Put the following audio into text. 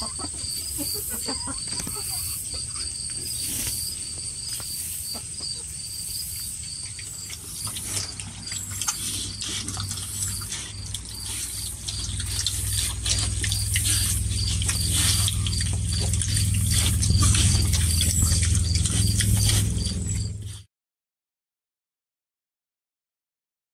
Ha ha ha.